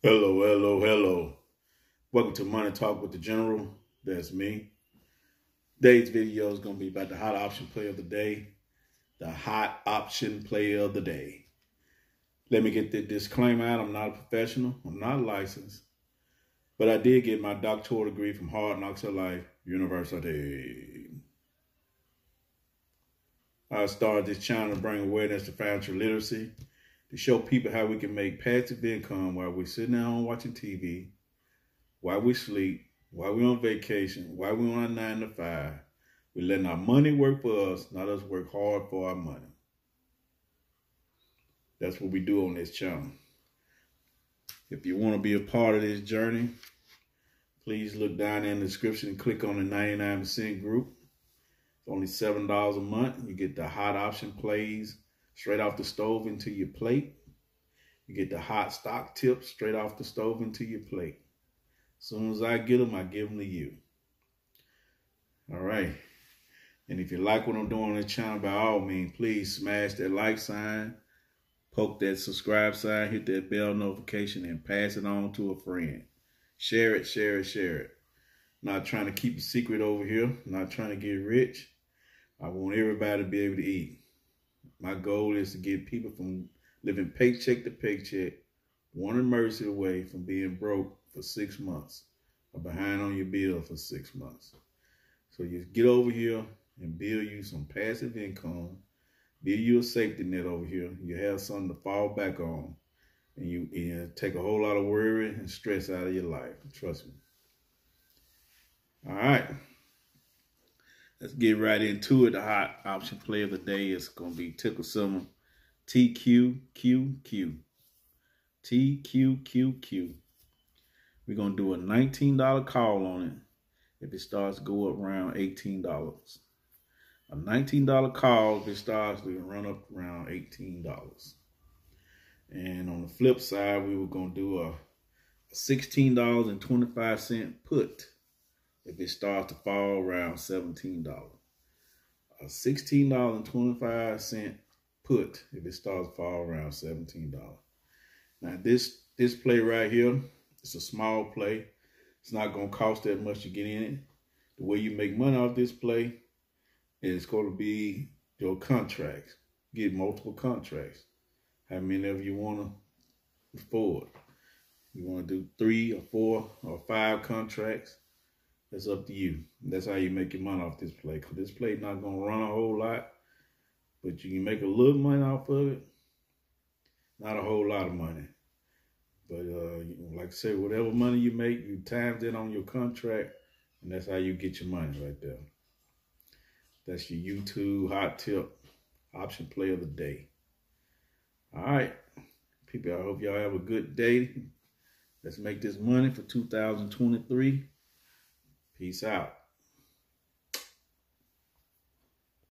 Hello, hello, hello. Welcome to Money Talk with the General. That's me. Today's video is going to be about the hot option play of the day. The hot option play of the day. Let me get the disclaimer out. I'm not a professional. I'm not licensed. But I did get my doctoral degree from Hard Knocks of Life University. I started this channel to bring awareness to financial literacy to show people how we can make passive income while we're sitting at home watching TV, while we sleep, while we're on vacation, while we're on a nine to five. We're letting our money work for us, not us work hard for our money. That's what we do on this channel. If you want to be a part of this journey, please look down in the description and click on the 99% group. It's only $7 a month. You get the hot option plays straight off the stove into your plate. You get the hot stock tips straight off the stove into your plate. As soon as I get them, I give them to you. All right. And if you like what I'm doing on the channel, by all means, please smash that like sign, poke that subscribe sign, hit that bell notification, and pass it on to a friend. Share it, share it, share it. Not trying to keep a secret over here. Not trying to get rich. I want everybody to be able to eat. My goal is to get people from living paycheck to paycheck, one emergency away from being broke for six months or behind on your bill for six months. So you get over here and build you some passive income, build you a safety net over here. You have something to fall back on, and you, you take a whole lot of worry and stress out of your life. Trust me. All right. Let's get right into it. The hot option play of the day is going to be ticker symbol TQQQ. TQQQ. We're going to do a $19 call on it if it starts to go up around $18. A $19 call if it starts to run up around $18. And on the flip side, we were going to do a $16.25 put if it starts to fall around $17. A $16.25 put if it starts to fall around $17. Now this this play right here, it's a small play. It's not gonna cost that much to get in it. The way you make money off this play is going to be your contracts. Get multiple contracts. How many of you want to afford? You want to do three or four or five contracts? That's up to you. That's how you make your money off this play. Cause this play not gonna run a whole lot, but you can make a little money off of it. Not a whole lot of money. But uh, like I said, whatever money you make, you times it on your contract, and that's how you get your money right there. That's your YouTube hot tip option play of the day. All right, people, I hope y'all have a good day. Let's make this money for 2023. Peace out.